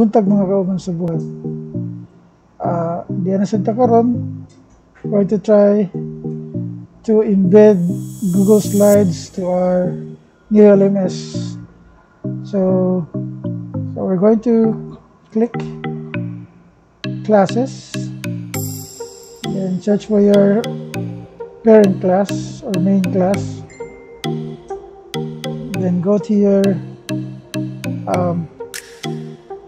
buntag mga kauban sa buhat. Uh, di na going to try to embed Google Slides to our Neo LMS. So, so we're going to click classes and search for your parent class or main class then go to your um,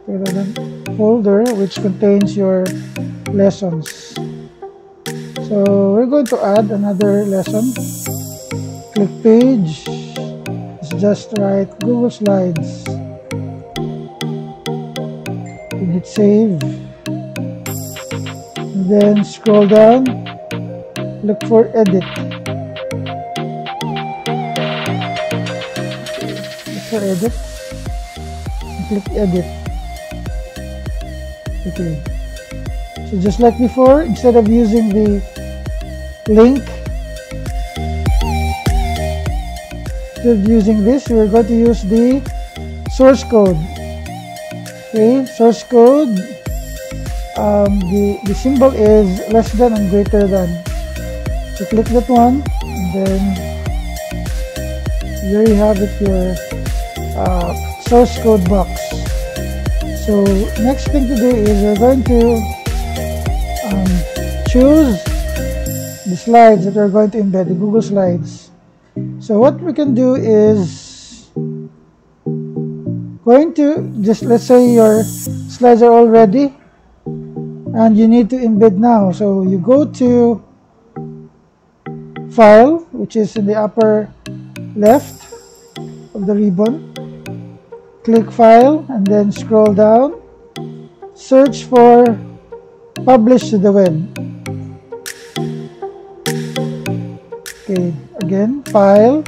folder which contains your lessons. So we're going to add another lesson. Click page. It's just write Google Slides. You hit save. And then scroll down. Look for edit. Look for edit. Click edit okay. So just like before instead of using the link instead of using this we're going to use the source code. Okay source code um, the, the symbol is less than and greater than. So click that one and then there you have it your uh, source code box so next thing to do is we're going to um, choose the slides that we're going to embed, the Google Slides. So what we can do is going to just let's say your slides are all ready and you need to embed now. So you go to file which is in the upper left of the ribbon click file and then scroll down. Search for publish to the web. Okay again file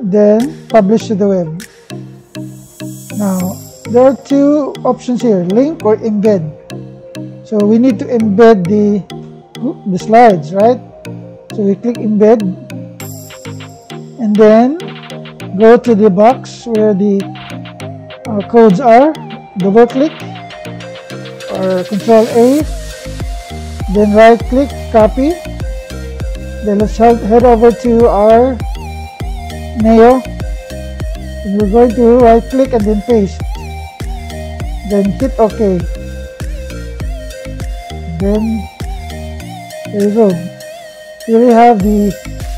then publish to the web. Now there are two options here link or embed. So we need to embed the the slides right? So we click embed and then go to the box where the uh, codes are. Double click or control A. Then right click copy. Then let's head over to our Neo and we're going to right click and then paste. Then hit OK. Then there you go. Here you have the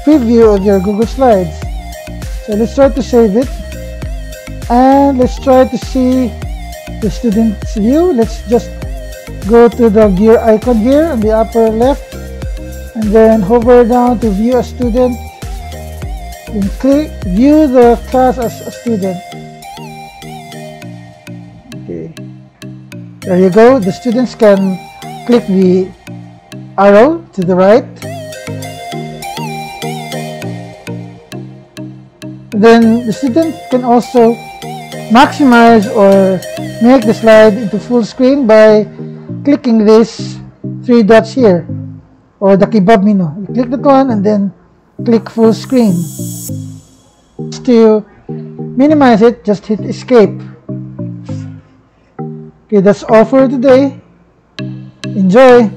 preview of your Google Slides so let's try to save it. And let's try to see the student's view. Let's just go to the gear icon here on the upper left. And then hover down to view a student. And click view the class as a student. Okay. There you go. The students can click the arrow to the right then the student can also maximize or make the slide into full screen by clicking these three dots here or the kebab menu. You click that one and then click full screen. To minimize it, just hit escape. Okay, that's all for today. Enjoy!